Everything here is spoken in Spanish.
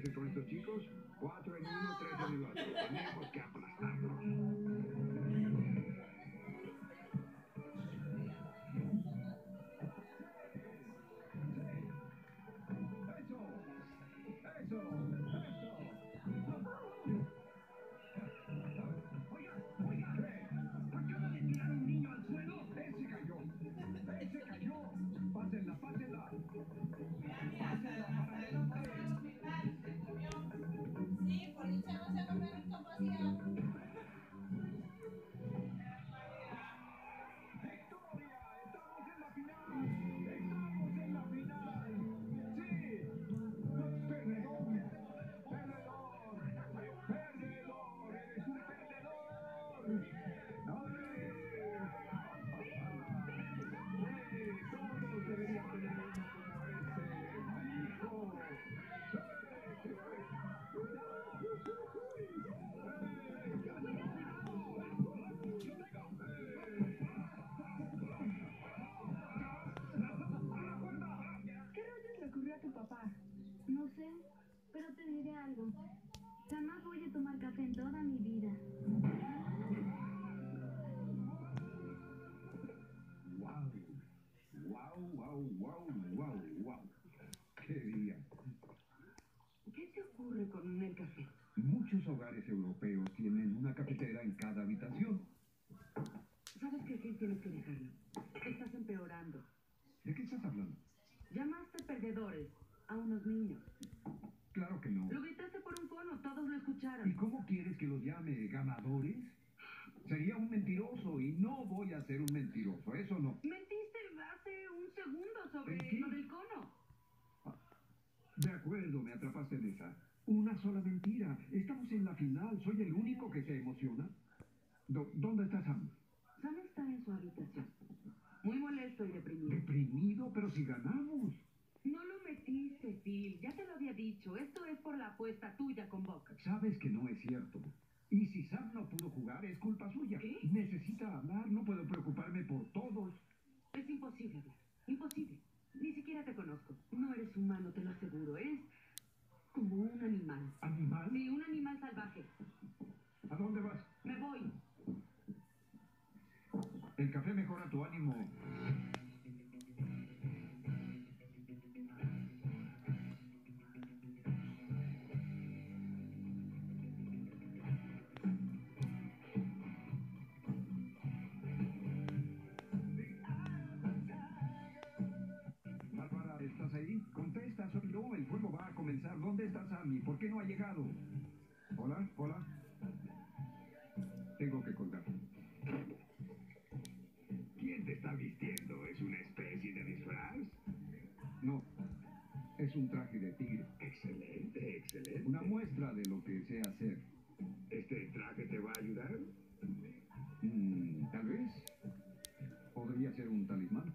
veces con estos chicos? Cuatro en uno, tres en el otro. Tenemos que aplastarlos. Sé, pero te diré algo. Jamás voy a tomar café en toda mi vida. ¡Wow! ¡Wow, wow, wow, wow, wow! ¡Qué día! ¿Qué se ocurre con el café? Muchos hogares europeos tienen una cafetera en cada habitación. ¿Sabes que sí tienes que dejarlo? Estás empeorando. ¿De qué estás hablando? Llamaste perdedores a unos niños. Claro que no. Lo gritaste por un cono, todos lo ¿Y escucharon. cómo quieres que los llame ganadores? Sería un mentiroso y no voy a ser un mentiroso, eso no. Mentiste hace un segundo sobre lo del cono. De acuerdo, me atrapaste en esa. Una sola mentira. Estamos en la final. ¿Soy el único que se emociona? Do- ¿Dónde está Sam? Sam está en su habitación. Muy molesto y deprimido. Deprimido, pero si ganamos. Phil. Ya te lo había dicho. Esto es por la apuesta tuya con Boca. Sabes que no es cierto. Y si Sam no pudo jugar, es culpa suya. ¿Qué? Necesita hablar, no puedo preocuparme por todos. Es imposible hablar. Imposible. Ni siquiera te conozco. No eres humano, te lo aseguro. Eres como un animal. ¿Animal? Sí, un animal salvaje. ¿A dónde vas? Me voy. El café mejora tu ánimo. está Sammy? ¿Por qué no ha llegado? Hola, hola. Tengo que colgar. ¿Quién te está vistiendo? ¿Es una especie de disfraz? No, es un traje de tigre. Excelente, excelente. Una muestra de lo que sé hacer. ¿Este traje te va a ayudar? Mm, tal vez. Podría ser un talismán.